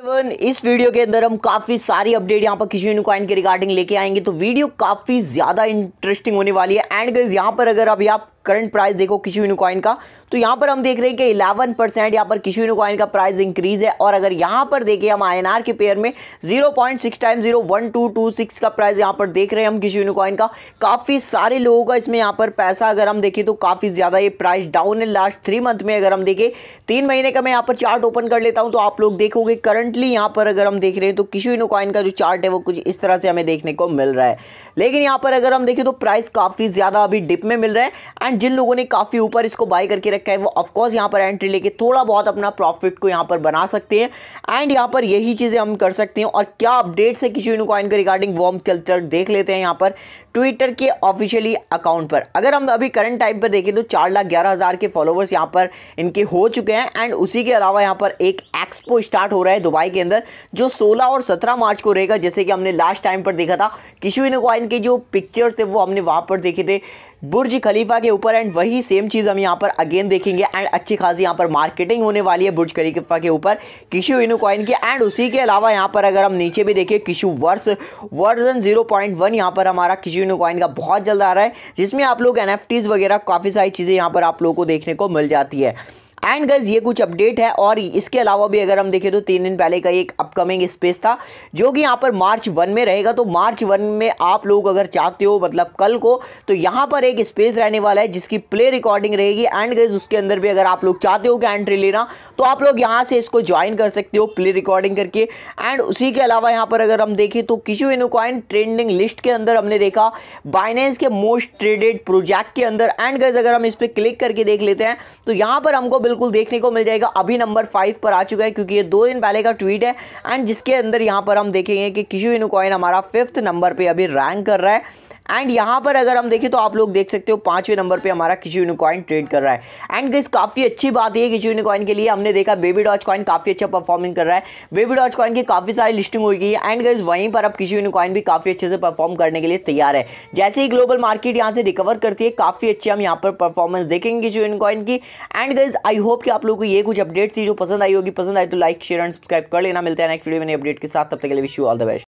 इस वीडियो के अंदर हम काफ़ी सारी अपडेट यहाँ पर किसी कॉइन के रिगार्डिंग लेके आएँगे तो वीडियो काफ़ी ज़्यादा इंटरेस्टिंग होने वाली है। एंड गज यहाँ पर अगर अभी आप करंट प्राइस देखो किसी कॉइन का तो यहाँ पर हम देख रहे हैं कि 11 परसेंट यहाँ पर किसी कॉइन का प्राइस इंक्रीज है और अगर यहाँ पर देखें हम INR के पेयर में 0.6 point six time zero one two two six का प्राइस यहाँ पर देख रहे हैं हम किसी कॉइन का। काफ़ी सारे लोगों का इसमें यहाँ पर पैसा अगर हम देखें तो काफ़ी ज़्यादा ये प्राइस डाउन है। लास्ट थ्री मंथ में अगर हम देखें, तीन महीने का मैं यहाँ पर चार्ट ओपन कर लेता हूँ तो आप लोग देखोगे करंटली यहाँ पर अगर हम देख रहे हैं तो किसी कॉइन का जो चार्ट है वो कुछ इस तरह से हमें देखने को मिल रहा है। लेकिन यहाँ पर अगर हम देखें तो प्राइस काफ़ी ज़्यादा अभी डिप में मिल रहा है। एंड जिन लोगों ने काफ़ी ऊपर इसको बाय करके रखा है, वो ऑफकोर्स यहाँ पर एंट्री लेके थोड़ा बहुत अपना प्रॉफिट को यहाँ पर बना सकते हैं। एंड यहाँ पर यही चीज़ें हम कर सकते हैं और क्या अपडेट्स है किसी कॉइन के रिगार्डिंग वो हम कल्चर देख लेते हैं यहाँ पर। ट्विटर के ऑफिशियली अकाउंट पर। अगर हम अभी करंट टाइम पर देखें तो चार लाख ग्यारह हज़ार के फॉलोवर्स यहाँ पर इनके हो चुके हैं एंड उसी के अलावा यहाँ पर एक एक्सपो स्टार्ट हो रहा है दुबई के अंदर, जो 16 और 17 मार्च को रहेगा, जैसे कि हमने लास्ट टाइम पर देखा था। किसी कॉइन के जो पिक्चर्स थे, वो हमने वहाँ पर देखे थे। बुर्ज खलीफा के ऊपर एंड वही सेम चीज़ हम यहाँ पर अगेन देखेंगे एंड अच्छी खासी यहाँ पर मार्केटिंग होने वाली है बुर्ज खलीफा के ऊपर, किशु इनू की। एंड उसी के अलावा यहाँ पर अगर हम नीचे भी देखें, Kishu versus version zero point one यहाँ पर हमारा किशु इनू कॉइन का बहुत जल्द आ रहा है, जिसमें आप लोग एन वगैरह काफ़ी सारी चीज़ें यहाँ पर आप लोगों को देखने को मिल जाती है। एंड गज ये कुछ अपडेट है और इसके अलावा भी अगर हम देखें तो तीन दिन पहले का एक अपकमिंग स्पेस था, जो कि यहाँ पर मार्च वन में रहेगा। तो मार्च वन में आप लोग अगर चाहते हो मतलब कल को तो यहाँ पर एक स्पेस रहने वाला है, जिसकी प्ले रिकॉर्डिंग रहेगी। एंड गज उसके अंदर भी अगर आप लोग चाहते हो कि एंट्री लेना तो आप लोग यहाँ से इसको ज्वाइन कर सकते हो प्ले रिकॉर्डिंग करके। एंड उसी के अलावा यहाँ पर अगर हम देखें तो किशु इनोकॉइन ट्रेंडिंग लिस्ट के अंदर हमने देखा बाइनेंस के मोस्ट ट्रेडेड प्रोजेक्ट के अंदर। एंड गज अगर हम इस पर क्लिक करके देख लेते हैं तो यहाँ पर हमको बिल्कुल देखने को मिल जाएगा। अभी नंबर फाइव पर आ चुका है क्योंकि ये दो दिन पहले का ट्वीट है। एंड जिसके अंदर यहाँ पर हम देखेंगे कि किशु इनुकॉइन हमारा फिफ्थ नंबर पर अभी रैंक कर रहा है। एंड यहाँ पर अगर हम देखें तो आप लोग देख सकते हो पाँचवें नंबर पे हमारा किसी यूनिकॉइन ट्रेड कर रहा है। एंड गाइस काफ़ी अच्छी बात है किसी यूनिकॉइन के लिए। हमने देखा बेबी डॉच कॉइन काफ़ी अच्छा परफॉर्मिंग कर रहा है। बेबी डॉच कॉइन की काफ़ी सारी लिस्टिंग हो गई है। एंड गाइस वहीं पर अब किसी यूनिकॉइन भी काफ़ी अच्छे से परफॉर्म करने के लिए तैयार है। जैसे ही ग्लोबल मार्केट यहाँ से रिकवर करती है, काफ़ी अच्छी हम यहाँ पर परफॉर्मेंस देखेंगे किसी यूनिकॉइन की। एंड गाइज़ आई होप कि आप लोगों को ये कुछ अपडेट थी जो पसंद आई होगी। पसंद आई तो लाइक शेयर एंड सब्सक्राइब कर लेना। मिलता है नेक्स्ट वीडियो में अपडेट के साथ। तब तक के लिए wish you all the best